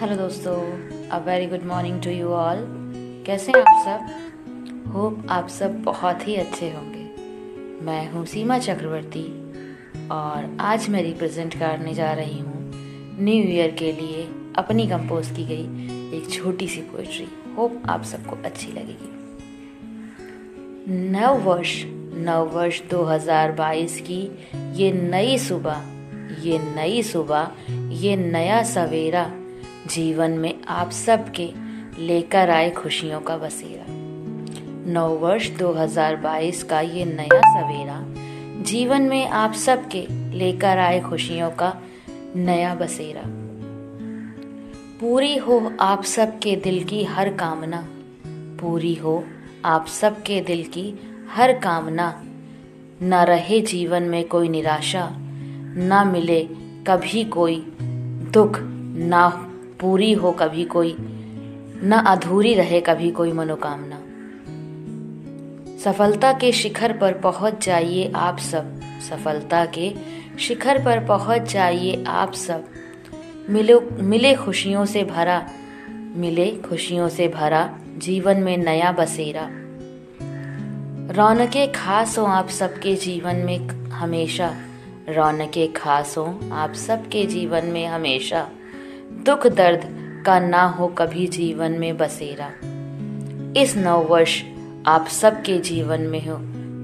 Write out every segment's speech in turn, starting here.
Hello दोस्तों a very good morning to you all कैसे हैं आप सब? होप आप सब बहुत ही अच्छे होंगे। मैं हूँ सीमा चक्रवर्ती और आज मैं रिप्रेजेंट करने जा रही हूँ न्यू ईयर के लिए अपनी कंपोज की गई एक छोटी सी पोइट्री होप आप सबको अच्छी लगेगी। नव वर्ष नव वर्ष 2022 की ये नई सुबह, ये नई सुबह, ये नया सवेरा जीवन में आप सबके लेकर आए खुशियों का बसेरा नव वर्ष 2022 का ये नया सवेरा जीवन में आप सबके लेकर आए खुशियों का नया बसेरा पूरी हो आप सबके दिल की हर कामना, पूरी हो आप सबके दिल की हर कामना। न रहे जीवन में कोई निराशा, न मिले कभी कोई दुख, ना पूरी हो कभी कोई, न अधूरी रहे कभी कोई मनोकामना। सफलता के शिखर पर पहुँच जाइए आप सब, सफलता के शिखर पर पहुँच जाइए आप सब। मिलो, मिले खुशियों से भरा, मिले खुशियों से भरा जीवन में नया बसेरा। रौनकें खास हो आप सबके जीवन में हमेशा, रौनकें खास हो आप सबके जीवन में हमेशा। दुख दर्द का ना हो कभी जीवन में बसेरा। इस नव वर्ष आप सबके जीवन में हो,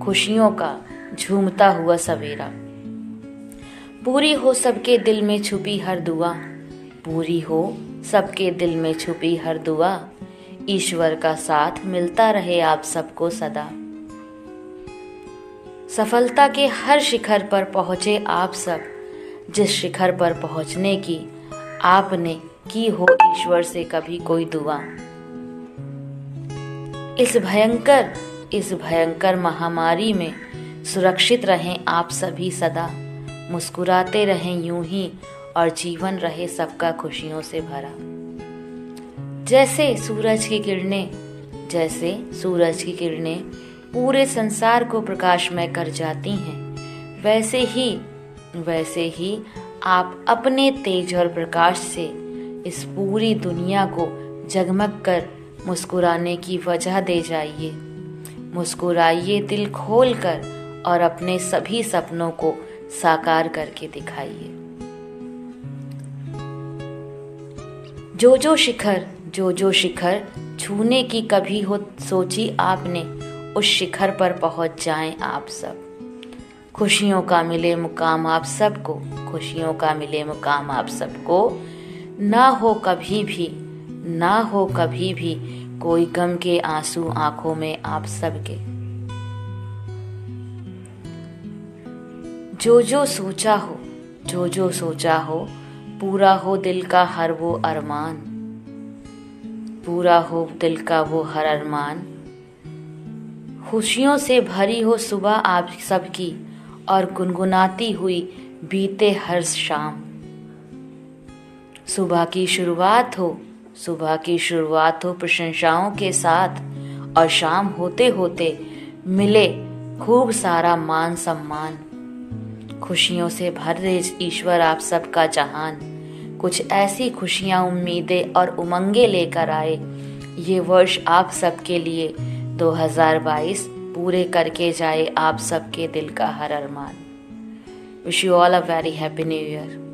खुशियों का झूमता हुआ सवेरा। पूरी हो सबके दिल में छुपी हर दुआ, पूरी हो सबके दिल में छुपी हर दुआ, ईश्वर का साथ मिलता रहे आप सबको सदा। सफलता के हर शिखर पर पहुँचे आप सब, जिस शिखर पर पहुँचने की आपने की हो ईश्वर से कभी कोई दुआ? इस भयंकर इस भयंकर महामारी में सुरक्षित रहें आप सभी सदा। मुस्कुराते रहें यूँ ही और जीवन रहे सबका खुशियों से भरा। जैसे सूरज की किरणें, जैसे सूरज की किरणें पूरे संसार को प्रकाशमय कर जाती हैं, वैसे ही वैसे ही आप अपने तेज और प्रकाश से इस पूरी दुनिया को जगमग कर मुस्कुराने की वजह दे जाइए। मुस्कुराइए दिल खोल कर और अपने सभी सपनों को साकार करके दिखाइए। जो जो शिखर जो जो शिखर छूने की कभी हो, सोची आपने, उस शिखर पर पहुँच जाएँ आप सब। खुशियों का मिले मुकाम आप सबको, खुशियों का मिले मुकाम आप सबको। ना हो कभी भी, ना हो कभी भी कोई गम के आँसू आँखों में आप सबके। जो जो सोचा हो, जो जो सोचा हो, पूरा हो दिल का हर वो अरमान। पूरा हो दिल का वो हर अरमान। खुशियों से भरी हो सुबह आप सबकी और गुनगुनाती हुई बीते हर शाम। सुबह की शुरुआत हो, सुबह की शुरुआत हो प्रशंसाओं के साथ और शाम होते होते मिले खूब सारा मान सम्मान। खुशियों से भर दे ईश्वर आप सबका जहान। कुछ ऐसी खुशियाँ, उम्मीदें और उमंगे लेकर आए। ये वर्ष आप सबके लिए 2022 पूरे करके जाए आप सबके दिल का हर अरमान। Wish you all a very happy new year